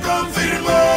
confirmar.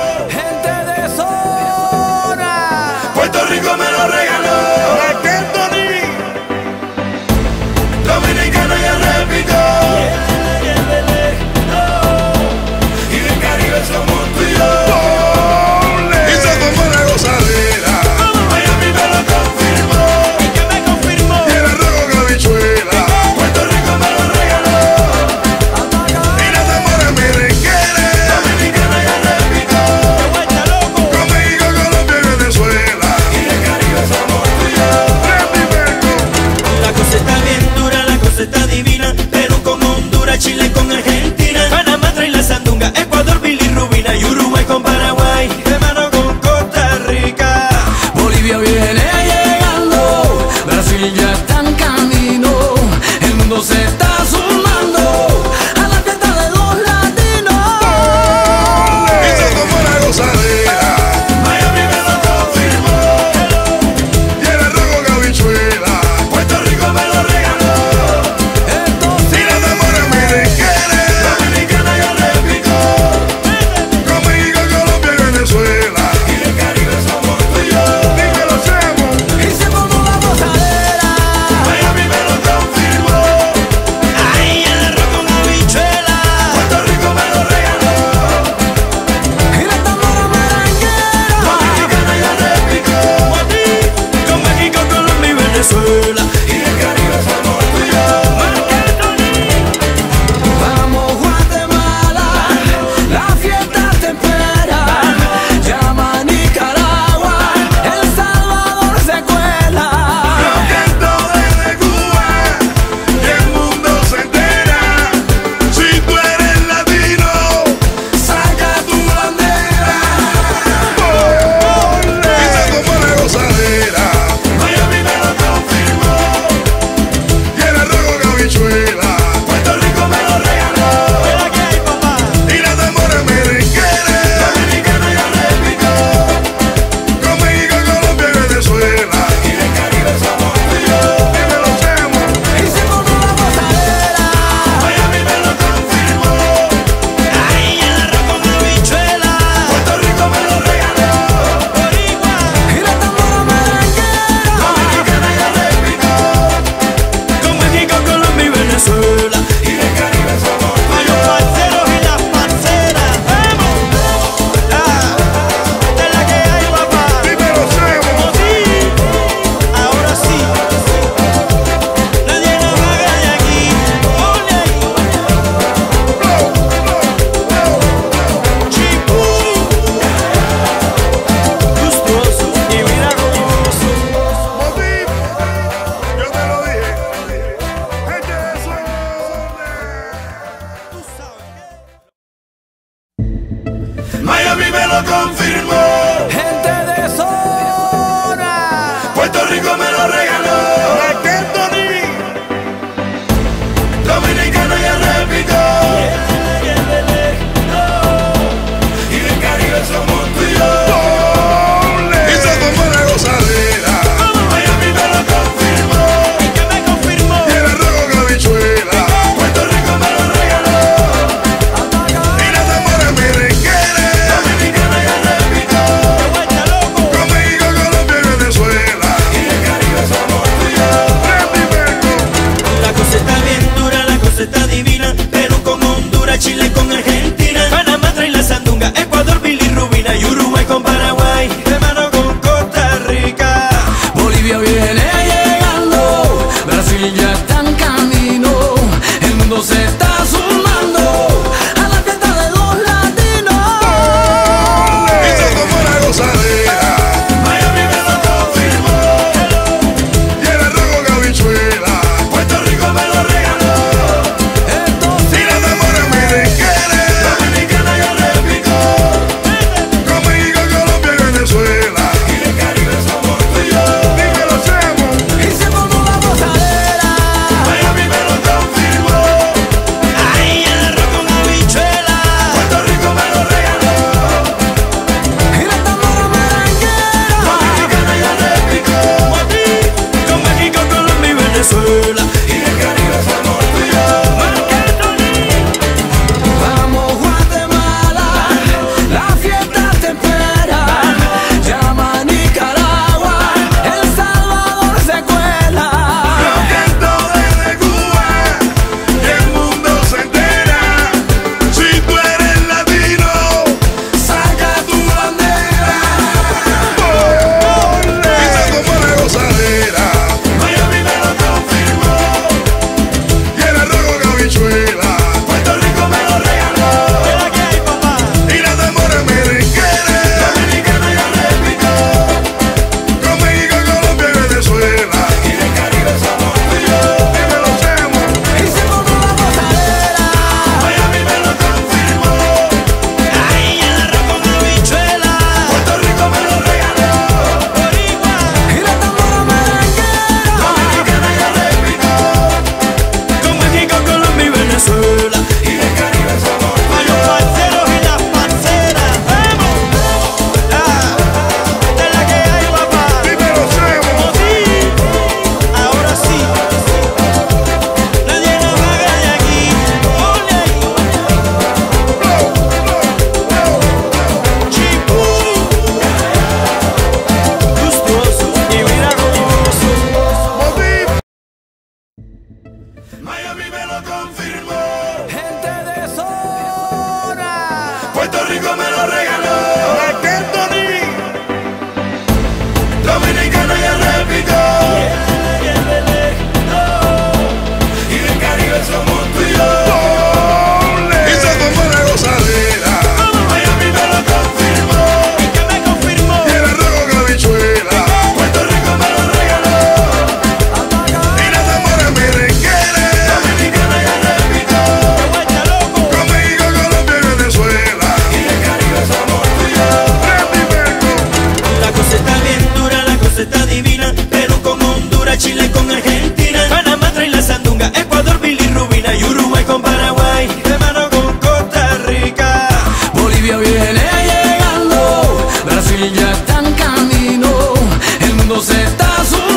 Llegando, Perú con Honduras, Chile con Argentina. Panamá trae la sandunga, Ecuador bilirrubina. Y Uruguay con Paraguay, de mano con Costa Rica. Bolivia viene llegando, Brasil ya está en camino. El mundo se está subiendo.